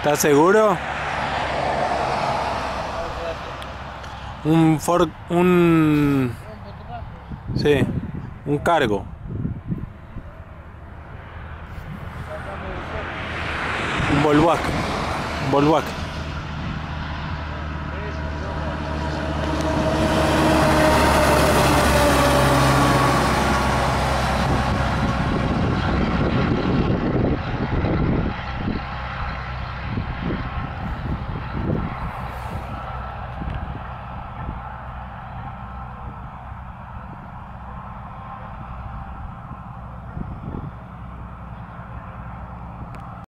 ¿Estás seguro? Un Ford, un... Sí, un cargo. Un Volkswagen. Volkswagen.